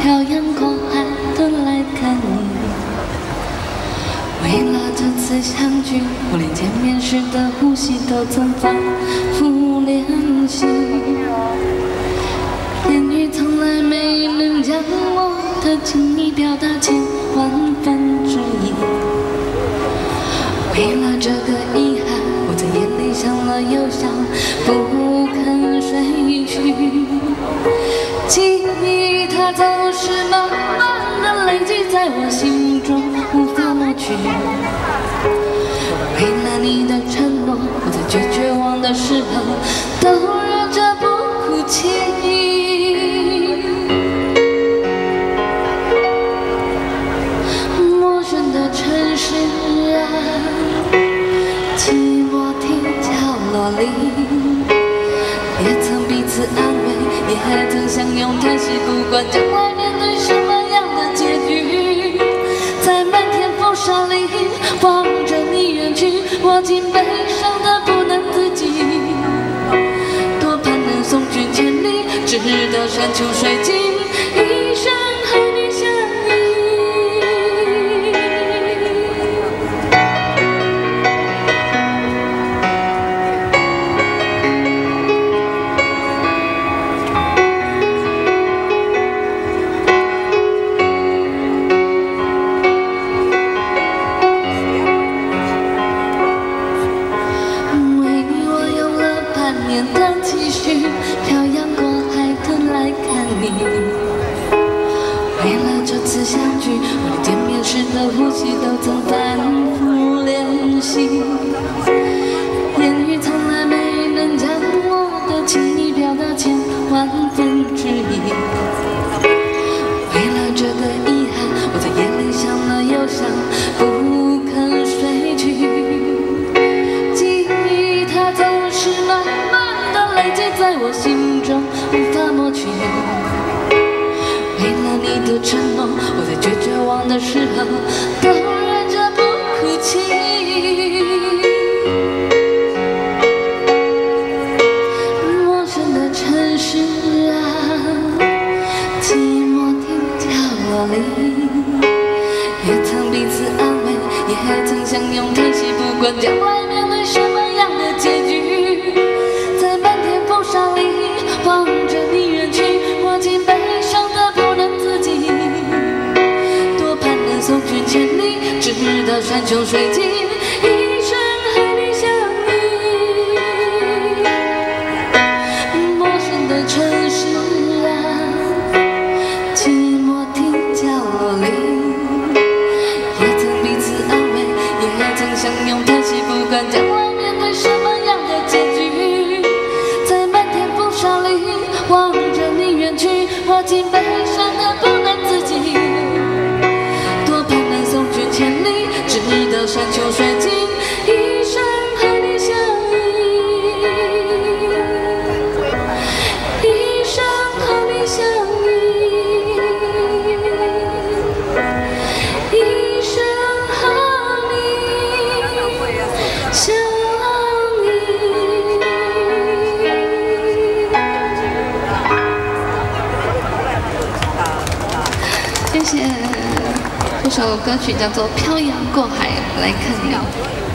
漂洋过海的来看你。为了这次相聚，我连见面时的呼吸都曾反复练习。言语从来没能将我的情意表达千在我心中，无法抹去。为了你的承诺，我在最绝望的时候都忍着不哭泣。陌生的城市啊，寂寞的角落里，也曾彼此安慰，也曾相拥叹息，不管将来面对什么望着你远去，我竟悲伤得不能自己。多盼能送君千里，直到山穷水尽，继续，漂洋过海的来看你。为了这次相聚，我连见面时的呼吸都曾反复练习。言语从来没能将我的情意表达千万分之一。为了这个遗憾，我在夜里想了又想，不肯睡去。记忆它总是慢累积在我心中，无法抹去。为了你的承诺，我在最绝望的时候都忍着不哭泣。陌生的城市啊，寂寞的角落里。也曾彼此安慰，也曾相拥叹息，不管将来面对什么望着你远去，我竟悲伤得不能自己。多盼能送君千里，直到山穷水尽，望着你远去，我竟悲伤得不能自己。多盼能送君千里，直到山穷水尽，谢，这首歌曲叫做《漂洋过海来看你》。